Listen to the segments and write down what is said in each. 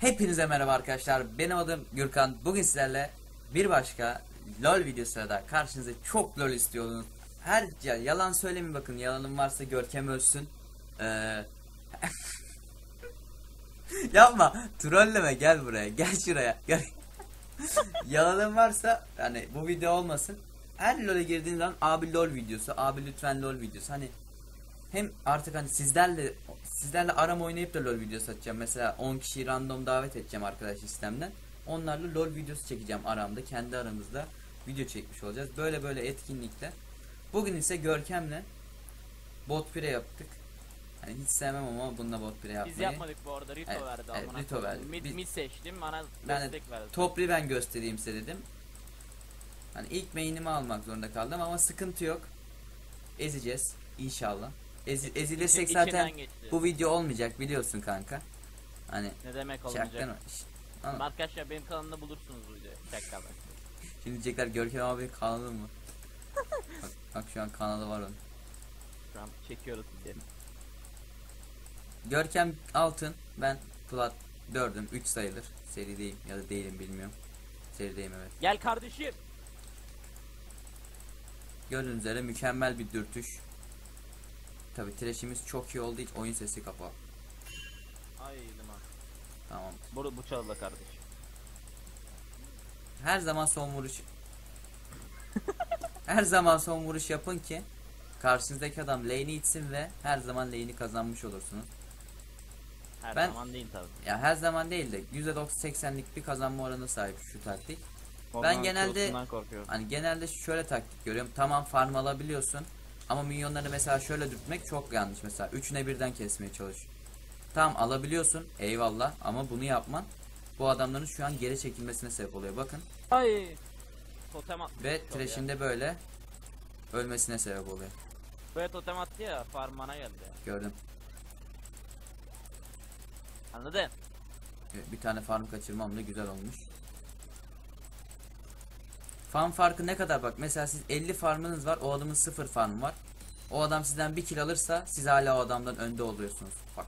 Hepinize merhaba arkadaşlar. Benim adım Gürkan. Bugün sizlerle bir başka LoL videosuyla da karşınıza çok LoL istiyordunuz. Her ya, yalan söylemeyin bakın. Yalanım varsa Görkem ölsün. Ee... Yapma. Trolleme gel buraya. Gel şuraya. Gel. Yalanım varsa hani bu video olmasın. Her LoL'e girdiğin zaman abi LoL videosu, abi lütfen LoL videosu. Hani hem artık hani sizlerle sizlerle aram oynayıp da LoL videosu atacağım. Mesela 10 kişiyi random davet edeceğim arkadaş sistemden. Onlarla LoL videosu çekeceğim aramda. Kendi aramızda video çekmiş olacağız. Böyle böyle etkinlikle. Bugün ise Görkem'le bot pire yaptık. Hani hiç sevmem ama bununla bot pire yapmayı. Biz yapmadık bu arada Rito Evet, verdi evet, Rito verdi. Mid, Biz- mid seçtim bana Ben de destek verdi. Topri ben göstereyim size dedim. Hani ilk main'imi almak zorunda kaldım ama sıkıntı yok. Ezeceğiz inşallah. Ezi, ezilirsek zaten geçti. bu video olmayacak biliyorsun kanka. Hani Ne demek şaktan olmayacak. Şş, anladın? Arkadaşlar benim kanalımda bulursunuz bu videoyu. Şimdi diyecekler Görkem abi kanalı mı? bak, bak şu an kanalı var onun. Şu an çekiyoruz diye. Görkem altın ben plat 4'üm 3 sayılır. Serideyim ya da değilim bilmiyorum. Serideyim evet. Gel kardeşim. Gördüğünüz üzere mükemmel bir dürtüş. Tabi trash'imiz çok iyi olduğu için oyun sesi kapalı. Ay liman. Tamam. Bu, bu çalıda kardeş. Her zaman son vuruş Her zaman son vuruş yapın ki karşınızdaki adam lane'i itsin ve her zaman lane'i kazanmış olursunuz. Her Ben- zaman değil tabi. Ya her zaman değil de %80'lik bir kazanma oranı sahip şu taktik. Ben genelde-. Hani genelde şöyle taktik görüyorum. Tamam farm alabiliyorsun. Ama minyonları mesela şöyle dürtmek çok yanlış. Mesela üçüne birden kesmeye çalış. Tamam alabiliyorsun. Eyvallah. Ama bunu yapman bu adamların şu an geri çekilmesine sebep oluyor. Bakın. Ay. Totem attı. Ve trash'inde böyle ölmesine sebep oluyor. Böyle totem attı ya farmana geldi ya. Gördüm. Anladın? Bir tane farm kaçırmam da güzel olmuş. Farm farkı ne kadar bak mesela siz 50 farmınız var o adamın 0 farmı var. O adam sizden bir kill alırsa siz hala o adamdan önde oluyorsunuz. Bak.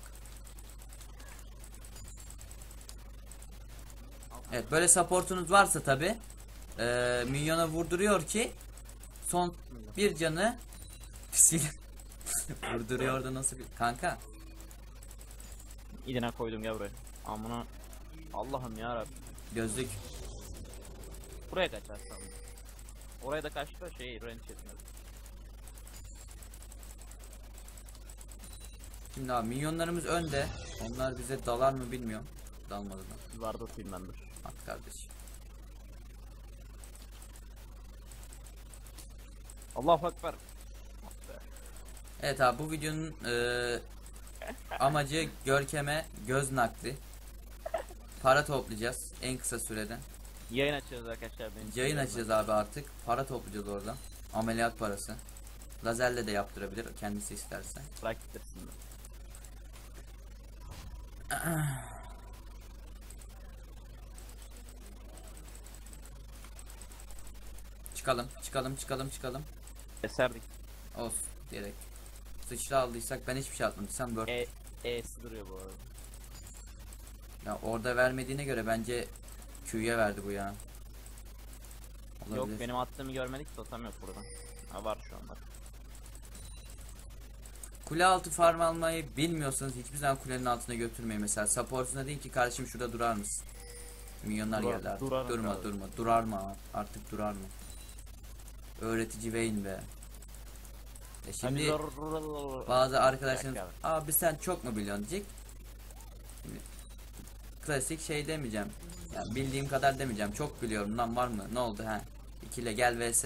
Evet böyle supportunuz varsa tabi eee minyona vurduruyor ki son bir canı vurduruyor da nasıl bir kanka İdine koydum gel buraya. Amına. Allah'ım ya Rabbi. gözlük Buraya kaçar sandım. Oraya da kaçtı da şey range etmedi. Şimdi abi milyonlarımız önde. Onlar bize dalar mı bilmiyorum. Dalmadı da. Vardı dur. At kardeşim. Allahu Ekber. Ah. Evet abi bu videonun eee, amacı Görkem'e göz nakli. Para toplayacağız en kısa sürede. Yayın açıyoruz arkadaşlar benim. Yayın açacağız abi artık. Para toplayacağız oradan. Ameliyat parası. Lazerle de yaptırabilir kendisi isterse. Bırak gitsin. Çıkalım, çıkalım, çıkalım, çıkalım. Eserdik. Olsun diyerek. Sıçra aldıysak ben hiçbir şey atmadıysam Word. E, E'si duruyor bu arada. Ya orada vermediğine göre bence Q'ya verdi bu ya. Olabilir. Yok benim attığımı görmedik totem yok burada. Ha var şu anda. Kule altı farm almayı bilmiyorsanız hiçbir zaman kulenin altına götürmeyin mesela. Support'una deyin ki kardeşim şurada durar mısın? Milyonlar Durar- geldi artık. durarım durma abi. durma. Durar mı? Artık durar mı? Öğretici Vayne be. E şimdi Şimdi bazı arkadaşlarınız dakika abi sen çok mu biliyorsun diyecek. Şimdi, klasik şey demeyeceğim. Yani bildiğim kadar demeyeceğim. Çok biliyorum lan var mı? Ne oldu ha? İkile gel vs.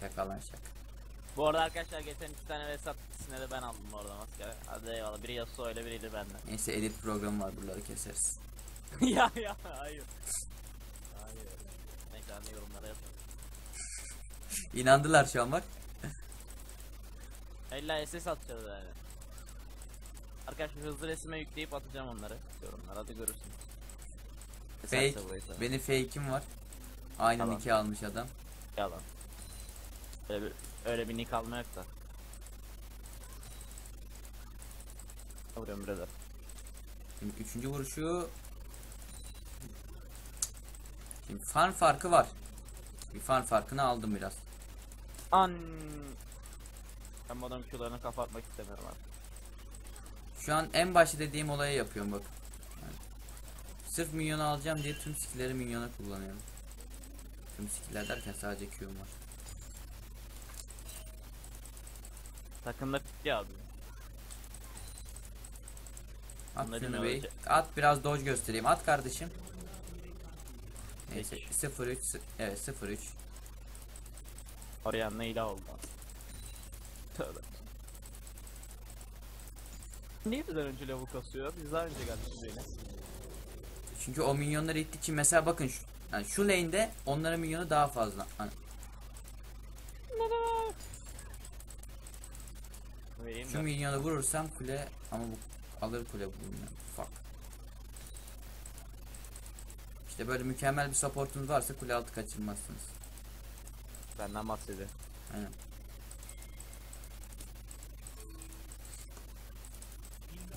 Şaka lan şaka. Bu arada arkadaşlar geçen iki tane Vesat ikisine de ben aldım bu arada maske. Hadi eyvallah. Biri Yasuo ile biriydi benden. Neyse edit programı var buraları keseriz. ya ya hayır. Hayır. Neyse hani yorumlara yazın. İnandılar şu an bak. İlla SS atacağız yani. Arkadaşlar hızlı resime yükleyip atacağım onları. Yorumlara hadi görürsünüz. Fake. Benim fake'im var. Aynı Tamam. nick'i almış adam. Yalan. Öyle bir, öyle bir nick alma yok da. Vuruyorum birader. Şimdi üçüncü vuruşu Şimdi farm farkı var. Bir farm farkını aldım biraz. An. Ben bu adamın Q'larını kapatmak istemiyorum abi. Şu an en başta dediğim olayı yapıyorum bak. Sırf minyonu alacağım diye tüm skill'leri minyona kullanıyorum. Tüm skill'ler derken sadece Q'm var. Takımda pitli abi. At şunu ne bey. olacak? At biraz dodge göstereyim. At kardeşim. Neyse Peki. 03 evet 03. Arayan ilah oldu. Tövbe. Niye bizden önce level kasıyor? Biz daha önce geldik buraya. Çünkü o minyonları ittiği için mesela bakın şu, yani şu lane'de onların minyonu daha fazla. Hani şu mi? minyonu vurursam kule ama bu alır kule minyon. Fuck. İşte böyle mükemmel bir supportunuz varsa kule altı kaçırmazsınız. Benden bahsediyor. Aynen.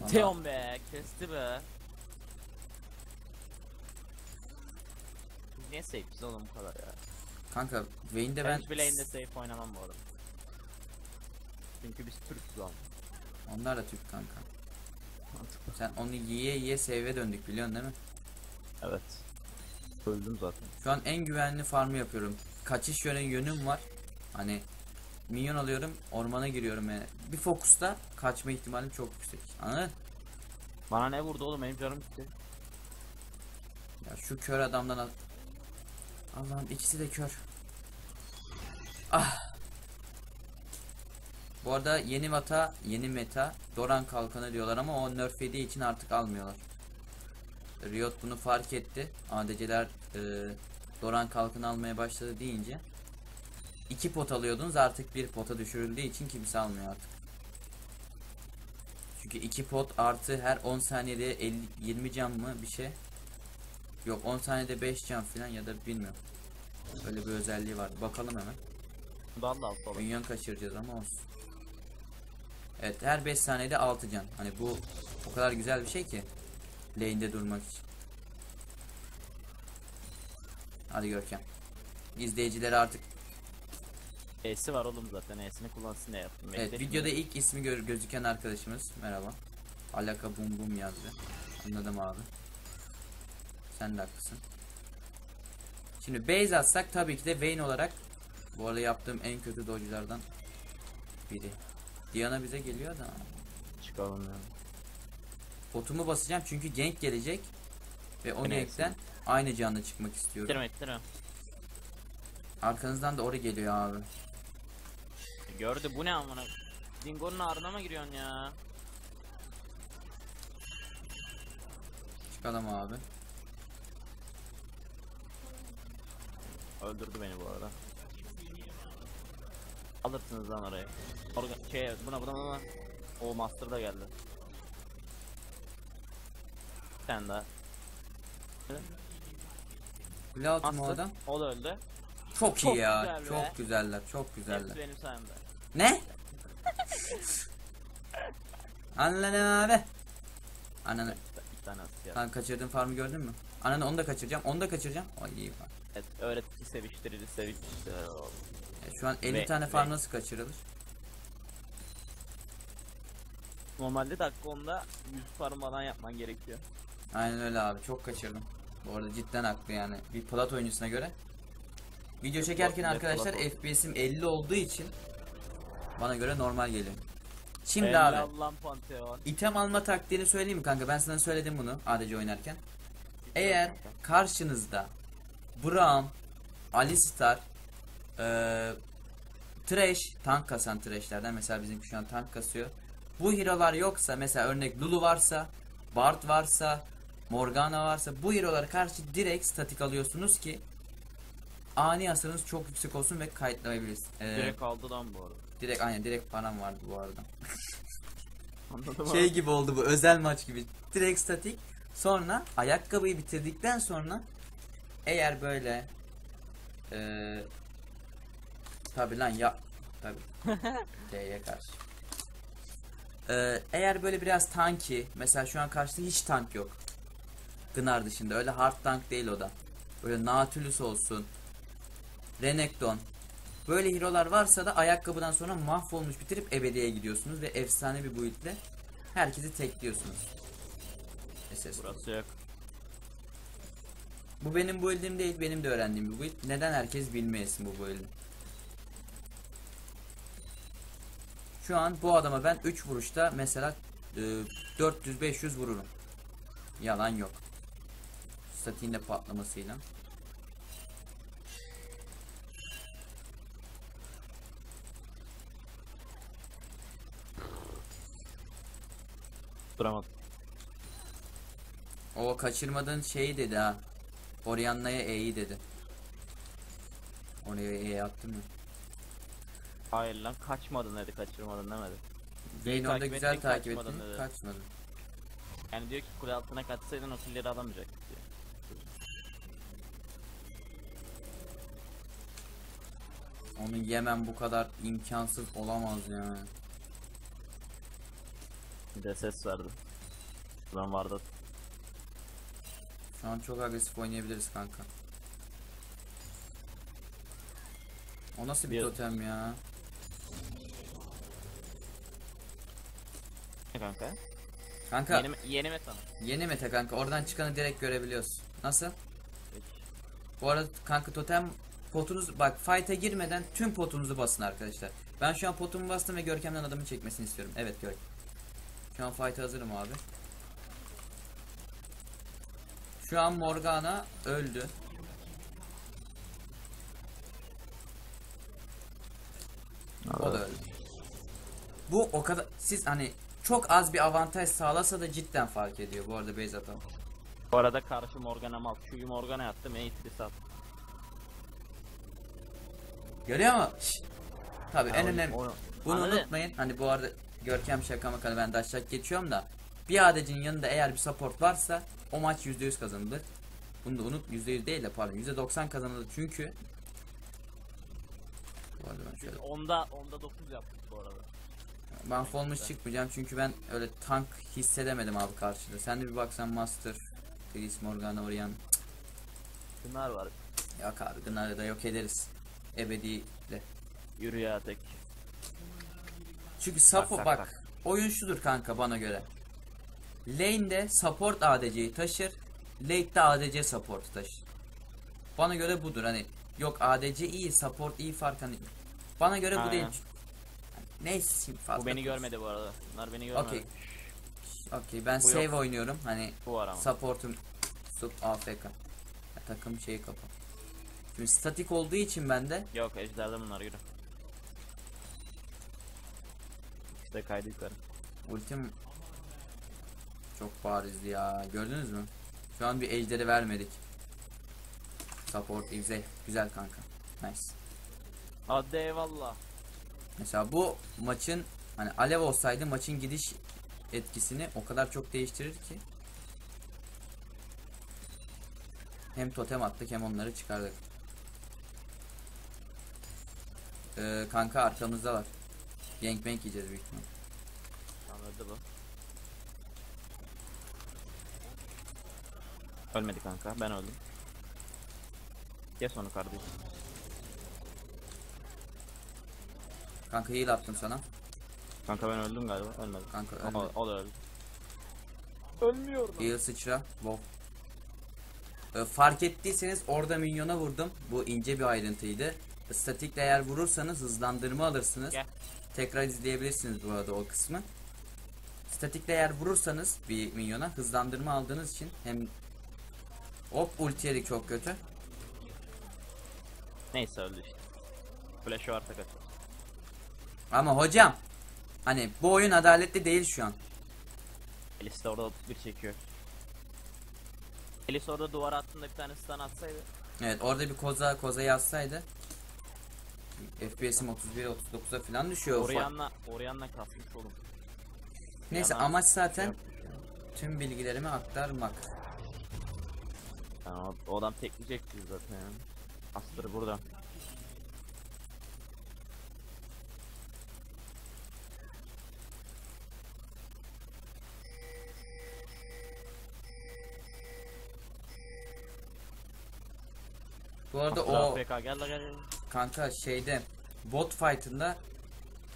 Teon be, kesti be. Biz Niye safe'iz oğlum bu kadar ya? Kanka Vayne'de Ben ben hiçbir lane'de safe oynamam bu arada. Çünkü biz Türk'üz lan. onlar da Türk kanka. Sen onu yiye yiye save'e döndük biliyorsun değil mi? Evet. Öldüm zaten. Şu an en güvenli farmı yapıyorum. Kaçış yöne yönüm var. Hani minyon alıyorum, ormana giriyorum yani. Bir fokusta kaçma ihtimalim çok yüksek. Anladın? Bana ne vurdu oğlum benim canım gitti. Ya şu kör adamdan. Allah'ım ikisi de kör. Ah. Bu arada yeni meta, yeni meta Doran kalkanı diyorlar ama o nerf yediği için artık almıyorlar. Riot bunu fark etti. ADC'ler e, Doran kalkanı almaya başladı deyince iki pot alıyordunuz artık bir pota düşürüldüğü için kimse almıyor artık. Çünkü iki pot artı her 10 saniyede 50, 20 can mı bir şey. Yok 10 saniyede 5 can falan ya da bilmiyorum. Öyle bir özelliği var. Bakalım hemen. Alt olur. Minyon kaçıracağız ama olsun. Evet her 5 saniyede 6 can. Hani bu o kadar güzel bir şey ki. Lane'de durmak için. Hadi Görkem. İzleyicileri artık E'si var oğlum zaten. E'sini kullansın diye yaptım. Evet Bekle videoda şimdi. ilk ismi gör- gözüken arkadaşımız merhaba. Alaka bum bum yazdı. Anladım abi. Sen de haklısın. Şimdi base atsak tabii ki de Vayne olarak bu arada yaptığım en kötü dodge'lardan biri. Diana bize geliyor da Çıkalım ya. botumu basacağım çünkü gank gelecek ve o gankten aynı canlı çıkmak istiyorum. İttirme ittirme. Arkanızdan da oraya geliyor abi. Gördü bu ne amına. Dingo'nun ardına mı giriyorsun ya? Çıkalım abi. Öldürdü beni bu arada. Alırsınız lan orayı. Orga şey buna buna buna. O master da geldi. Sen daha. Kule altı mı o Master. adam? O da öldü. Çok, Çok iyi ya. güzel be. çok güzeller. Çok Hepsi güzeller. benim sayemde. Ne? Anladım abi. Ananı. İki tane asist yaptı. Kan kaçırdığım farmı gördün mü? Ananı onu da kaçıracağım. Onu da kaçıracağım. Ay iyi bak. Evet, öğretici seviştirici seviştirici. E, şu an 50 Ve- tane farm ve- nasıl kaçırılır? Normalde dakika onda 100 farm falan yapman gerekiyor. Aynen öyle abi. Çok kaçırdım. Bu arada cidden haklı yani. Bir plat oyuncusuna göre. Video çekerken Plat- arkadaşlar plat- FPS'im 50 olduğu için bana göre normal geliyor. Şimdi Helal abi lan Pantheon. item alma taktiğini söyleyeyim mi kanka? Ben sana söyledim bunu ADC oynarken. Eğer karşınızda Braum, Alistar, eee Trash, tank kasan Trash'lerden mesela bizimki şu an tank kasıyor. Bu hero'lar yoksa mesela örnek Lulu varsa, Bard varsa, Morgana varsa bu hero'lara karşı direkt statik alıyorsunuz ki ani hasarınız çok yüksek olsun ve kayıtlayabilirsiniz. Eee, Direkt aldı lan bu arada. direkt aynen direkt param vardı bu arada. Şey gibi oldu bu özel maç gibi. Direkt statik. Sonra ayakkabıyı bitirdikten sonra eğer böyle eee tabi lan ya tabi D'ye karşı. Eee, eğer böyle biraz tanki mesela şu an karşıda hiç tank yok. Gınar dışında öyle hard tank değil o da. Böyle Nautilus olsun. Renekton. Böyle hero'lar varsa da ayakkabıdan sonra mahvolmuş bitirip ebediye gidiyorsunuz ve efsane bir build'le herkesi tekliyorsunuz. SS. Burası yok. Bu benim build'im değil, benim de öğrendiğim bir build. Neden herkes bilmeyesin bu build'i? Şu an bu adama ben 3 vuruşta mesela e, 400-500 vururum. Yalan yok. Statiğin de patlamasıyla. Duramadım. O kaçırmadığın şeyi dedi ha. Orianna'ya E'yi dedi. Oraya E attım ya. Hayır lan kaçmadın dedi kaçırmadın demedi. Vayne orada güzel takip kaçmadın ettin. dedi. Kaçmadın. Yani diyor ki kule altına kaçsaydın o killeri alamayacaktık diyor. Onu yemem bu kadar imkansız olamaz ya. Bir de ses verdi. Ulan vardı. Şu an çok agresif oynayabiliriz kanka. O nasıl bir Bir- totem ya? Ne kanka? Kanka Yeni, yeni meta mı? yeni meta kanka oradan çıkanı direkt görebiliyoruz. Nasıl? Peki. Bu arada kanka totem potunuz bak fight'a girmeden tüm potunuzu basın arkadaşlar. Ben şu an potumu bastım ve Görkem'den adamı çekmesini istiyorum. Evet Görkem. Şu an fight'a hazırım abi. Şu an Morgana öldü. O da öldü. Bu o kadar siz hani çok az bir avantaj sağlasa da cidden fark ediyor bu arada base atalım. Bu arada karşı Morgana mal. Q'yu Morgana attı. Matrix attı. Görüyor musun? Şşt. Tabii en Ya o- önemli. Bunu Anladın? unutmayın. Hani bu arada Görkem şaka maka ben daşak geçiyorum da bir adecin yanında eğer bir support varsa o maç %100 kazanılır. Bunu da unut %100 değil de pardon %90 kazanılır çünkü bu arada ben şöyle onda onda 9 yaptık bu arada. ben Folmuş çıkmayacağım çünkü ben öyle tank hissedemedim abi karşıda. Sen de bir baksan Master, Chris Morgana, Orion Bunlar var. yok abi Gınar'ı da yok ederiz. Ebediyle. Yürü ya tek. Çünkü support bak, bak, bak. oyun şudur kanka bana göre. Lane'de support ADC'yi taşır. Late'de ADC support taşır. Bana göre budur hani yok ADC iyi support iyi fark hani bana göre bu Aynen. değil. Neyse fazla Bu beni konuş- görmedi bu arada. Bunlar beni görmedi. Okey. Okey ben Bu save yok. oynuyorum hani Bu var ama. supportum sub AFK. Ya, takım şeyi kapa. Şimdi statik olduğu için bende Yok ejderde bunlar yürü. İşte kaydı yukarı. Ultim çok barizdi ya. Gördünüz mü? Şu an bir ejderi vermedik. Support güzel. Güzel kanka. Nice. Hadi eyvallah. Mesela bu maçın hani alev olsaydı maçın gidiş etkisini o kadar çok değiştirir ki. Hem totem attık hem onları çıkardık. Ee, kanka arkamızda var. Gangbang yiyeceğiz büyük ihtimal. Anladı bu. Ölmedi kanka ben öldüm. Kes onu kardeşim. Kanka heal attım sana. Kanka ben öldüm galiba ölmedim. Kanka O, ölmedi. o da öldü. Ölmüyor lan. Heal sıçra. Wow. Ee, fark ettiyseniz orada minyona vurdum. Bu ince bir ayrıntıydı. Statikle eğer vurursanız hızlandırma alırsınız. Gel. Tekrar izleyebilirsiniz bu arada o kısmı. Statikle eğer vurursanız bir minyona hızlandırma aldığınız için hem Hop ulti yedik çok kötü. Neyse öldü işte. Flash varsa kaçar. Ama hocam hani bu oyun adaletli değil şu an. Elis de orada 31 çekiyor. Elis orada duvara attığında bir tane stun atsaydı. Evet orada bir koza koza yazsaydı FPS'im 31 39'a falan düşüyor. ufak. Orianna, Orianna kasmış oğlum. Neyse amaç şey zaten tüm bilgilerimi aktarmak. Yani o, o adam tekleyecek biz zaten. Astır burada. Bu arada Abdullah o AFK gel la gel. gel. kanka şeyde bot fight'ında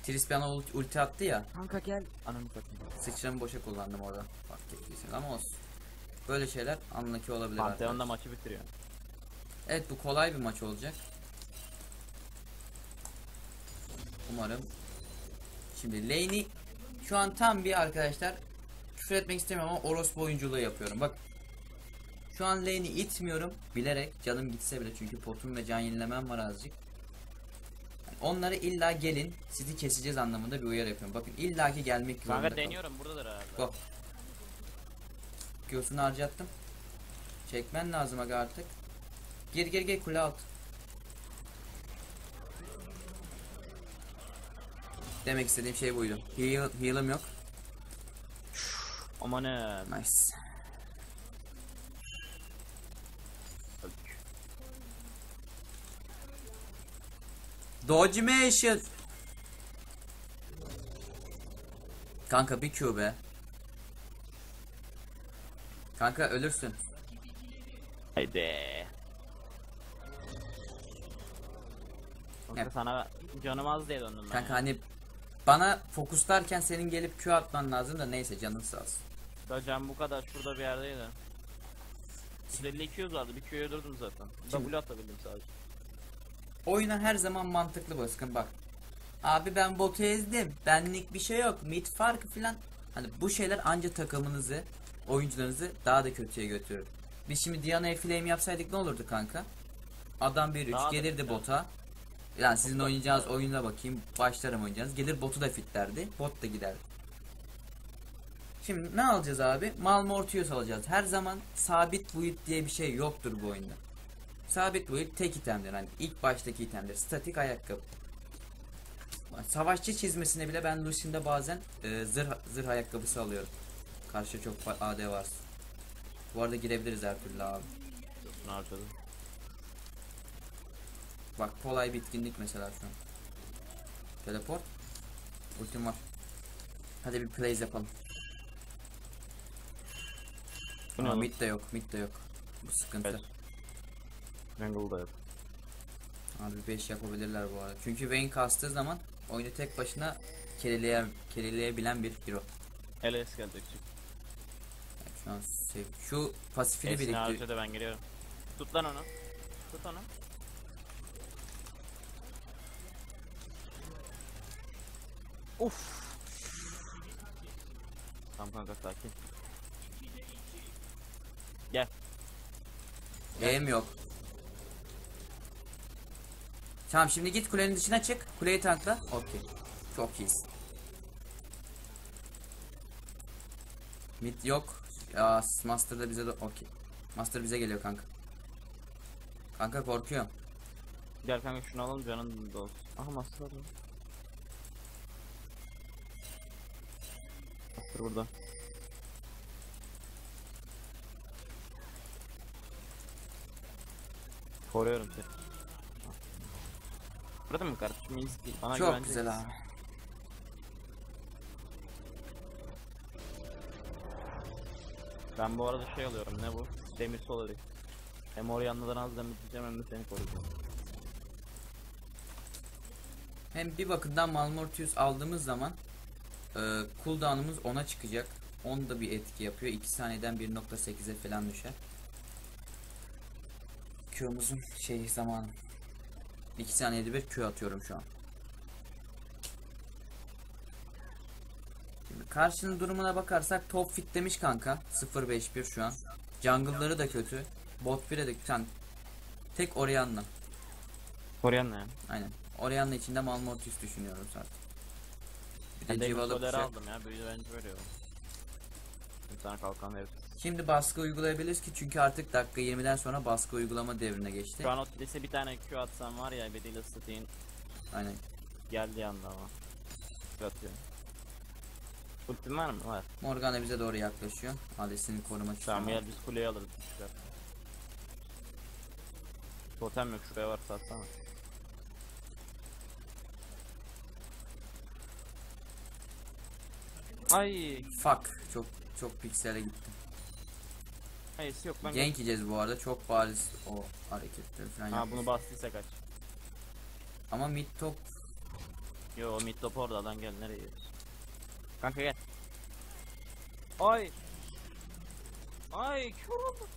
Tris bana ult- ulti attı ya. Kanka gel. Ananı satayım. Sıçramı boşa kullandım orada. Fark ettiysen ama olsun. Böyle şeyler anlaki olabilir Pantheon'da maçı bitiriyor. Evet bu kolay bir maç olacak. Umarım. Şimdi lane'i şu an tam bir arkadaşlar küfür etmek istemiyorum ama orospu oyunculuğu yapıyorum. Bak. Şu an lane'i itmiyorum bilerek canım gitse bile çünkü potum ve can yenilemem var azıcık. Yani onları illa gelin sizi keseceğiz anlamında bir uyarı yapıyorum. Bakın illaki gelmek zorunda Kanka deniyorum buradadır herhalde. Go. Q'sunu harcattım. Çekmen lazım aga artık. Gir gir gir kule alt. Demek istediğim şey buydu. Heal, heal'ım yok. Amanım. Nice. Dodge Mission. Kanka bir Q be. Kanka ölürsün. Haydi. Kanka sana canım az diye döndüm ben. Kanka ya. hani bana fokuslarken senin gelip Q atman lazım da neyse canın sağ olsun. Can bu kadar şurada bir yerdeydi. 152 yüz vardı bir Q'ya durdum zaten. Şimdi- W atabildim sadece. Oyuna her zaman mantıklı bakın bak. Abi ben botu ezdim. Benlik bir şey yok. Mid farkı filan. Hani bu şeyler anca takımınızı, oyuncularınızı daha da kötüye götürür. Biz şimdi Diana'ya flame yapsaydık ne olurdu kanka? Adam 1-3 Daha da gelirdi kötü. bota. Yani sizin oynayacağınız oyuna bakayım. Başlarım oynayacağınız. Gelir botu da fitlerdi. Bot da giderdi. Şimdi ne alacağız abi? Malmortius alacağız. Her zaman sabit build diye bir şey yoktur bu oyunda. Sabit build tek itemdir. Hani ilk baştaki itemdir. Statik ayakkabı. Savaşçı çizmesine bile ben Lucian'da bazen e, zırh, zırh ayakkabısı alıyorum. Karşı çok AD var. Bu arada girebiliriz her türlü abi. Bunu harcadım. Bak kolay bitkinlik mesela şu an. Teleport. Ultim var. Hadi bir plays yapalım. Bu ne Aa, mid de yok, mid de yok. Bu sıkıntı. Evet. Da yok. Abi 5 yapabilirler bu arada. Çünkü Vayne kastığı zaman oyunu tek başına kereleyen, kereleyebilen bir hero. LS gelecek çık. Yani şu an şey, şu pasifini Esni biriktir. harcadı ben geliyorum. Tut lan onu. Tut onu. Uf. Tamam kanka sakin. Gel. E'm yok. Tamam şimdi git kulenin dışına çık. Kuleyi tankla. Okey. Çok iyisin. Mid yok. Ya Master da bize de okey. Master bize geliyor kanka. Kanka korkuyorum. Gel kanka şunu alalım canın da olsun. Aha master aldım. Master burada. Koruyorum seni. Burada mı kardeşim? Bana Çok güzel abi. Ben bu arada şey alıyorum ne bu? Demir solari. Hem Orianna'dan az demir diyeceğim hem de seni koruyacağım. Hem bir bakımdan Malmortius aldığımız zaman e, cooldown'umuz 10'a çıkacak. 10 da bir etki yapıyor. 2 saniyeden 1.8'e falan düşer. Q'muzun şey zamanı. 2 saniyede bir Q atıyorum şu an. Karşının durumuna bakarsak top fit demiş kanka. 0.51 şu an. Jungle'ları da kötü. Bot 1'e de sen tek Orianna. Orianna yani. Aynen. Orianna içinde Malmortius düşünüyorum zaten. Bir de Civalı kuşak. aldım ya. Büyücü bence veriyorum. Bir tane kalkan verir. Şimdi baskı uygulayabiliriz ki çünkü artık dakika 20'den sonra baskı uygulama devrine geçti. Şu an o kilise bir tane Q atsam var ya ebediyle statiğin Aynen. geldi yanında ama. Q atıyor. Ultin var mı? Var. Morgana bize doğru yaklaşıyor. Adresini korumak için. Tamam gel biz kuleyi alırız. Güzel. Totem yok şuraya varsa atsana. Ay Fuck. Çok çok piksele gittim. Hayır yok ben Gank yiyeceğiz bu arada. Çok bariz o hareketleri falan Ha bunu bastıysa kaç. Ama mid top Yo mid top orada lan gel nereye gidiyorsun? Kanka gel. Ay. Ay kör oldum.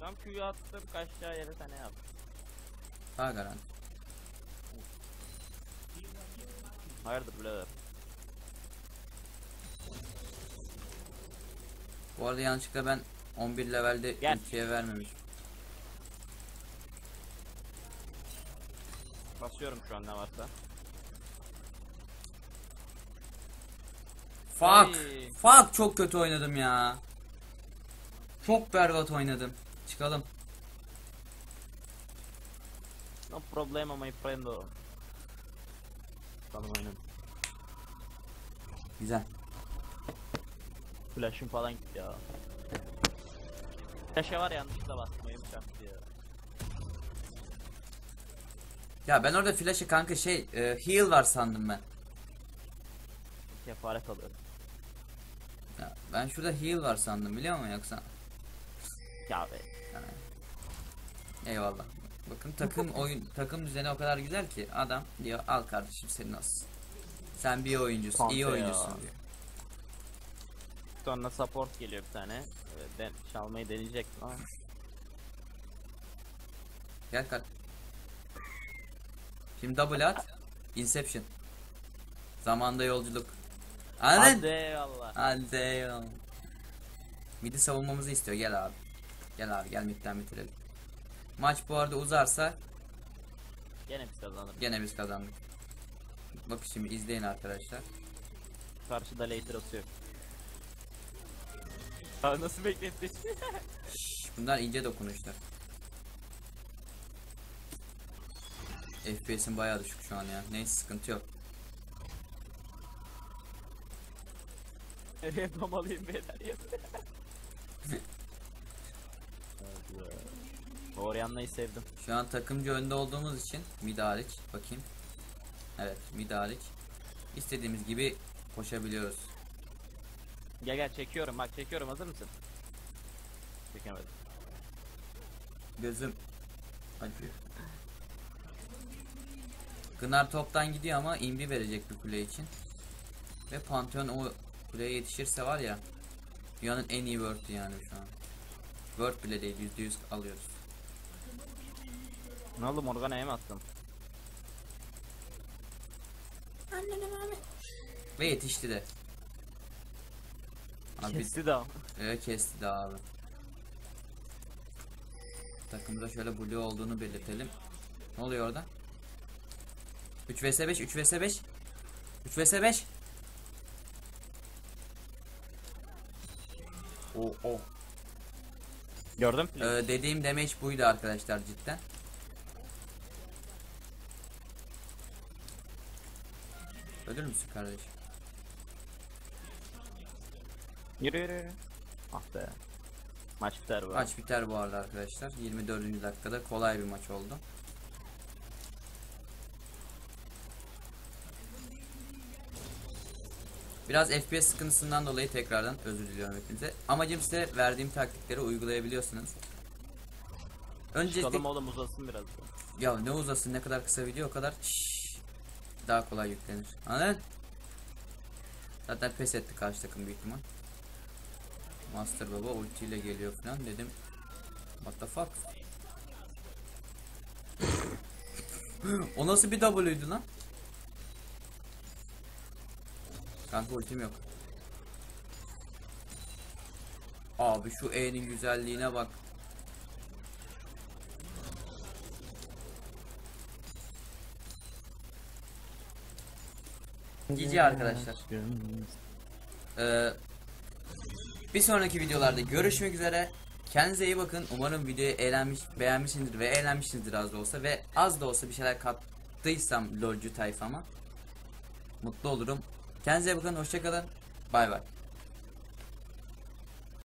Tam Q'yu attım kaçacağı yere sen ne yap? daha garanti. Hayırdır birader. Bu arada yanlışlıkla ben 11 levelde Gel. ultiye vermemişim. Basıyorum şu an ne varsa. Fuck. Fuck çok kötü oynadım ya. Çok berbat oynadım. Çıkalım. No problema my friendo. Tamam oynadım. Güzel. Flash'ım falan gitti ya. Flash'a var ya yanlışlıkla bastım elim çarptı ya. Ya ben orada flash'ı kanka şey e, heal var sandım ben. Kefaret alıyorum. Ya, ben şurada heal var sandım biliyor musun yoksa? Ya be. Eyvallah. Bakın takım oyun takım düzeni o kadar güzel ki adam diyor al kardeşim senin olsun. Sen bir oyuncusun, Kanka iyi ya. oyuncusun diyor. Sonra support geliyor bir tane. Ee, Ben çalmayı deneyecektim ama. Gel kar. Şimdi double at. Inception. Zamanda yolculuk. Anladın? Hadi eyvallah. Hadi eyvallah. Midi savunmamızı istiyor. Gel abi. Gel abi gel midden bitirelim. Maç bu arada uzarsa Gene biz kazanırız. gene biz kazandık. Bakın şimdi izleyin arkadaşlar. Karşıda later atıyor. Abi nasıl bekletti? Şşş, bunlar ince dokunuşlar. FPS'in bayağı düşük şu an ya. Neyse sıkıntı yok. Nereye mamalıyım beyler ya. Orianna'yı sevdim. Şu an takımcı önde olduğumuz için mid hariç bakayım. Evet mid hariç. İstediğimiz gibi koşabiliyoruz. Gel gel çekiyorum bak çekiyorum hazır mısın? Çekemedim. Gözüm acıyor. Gınar toptan gidiyor ama imbi verecek bir kule için. Ve Pantheon o kuleye yetişirse var ya dünyanın en iyi word'ü yani şu an. Word bile değil %100 alıyoruz. Ne oldu Morgana'ya mı attın? Ve yetişti de. Abi Kesti de ama. Ee, kesti de abi. Takımda şöyle blue olduğunu belirtelim. Ne oluyor orada? 3 vs 5 3 vs 5 3 vs 5 O o. Gördün mü? Ee, dediğim damage buydu arkadaşlar cidden. Ölür müsün kardeşim? Yürü yürü yürü. Ah be. Maç biter bu. Maç biter bu arada arkadaşlar. 24. dakikada kolay bir maç oldu. Biraz FPS sıkıntısından dolayı tekrardan özür diliyorum hepinize. Amacım size verdiğim taktikleri uygulayabiliyorsunuz. Öncelikle Çıkalım oğlum uzasın biraz. ya ne uzasın ne kadar kısa video o kadar şşş, daha kolay yüklenir. Anladın? Zaten pes etti karşı takım büyük ihtimal. Master Baba ultiyle geliyor falan dedim. What the fuck? o nasıl bir W'ydu lan? Kanka ultim yok. Abi şu E'nin güzelliğine bak. GG arkadaşlar. Ee, bir sonraki videolarda görüşmek üzere. Kendinize iyi bakın. Umarım videoyu eğlenmiş, beğenmişsinizdir ve eğlenmişsinizdir az da olsa ve az da olsa bir şeyler kattıysam LoLcu tayfama mutlu olurum. Kendinize bakın. Hoşçakalın. Bay bay.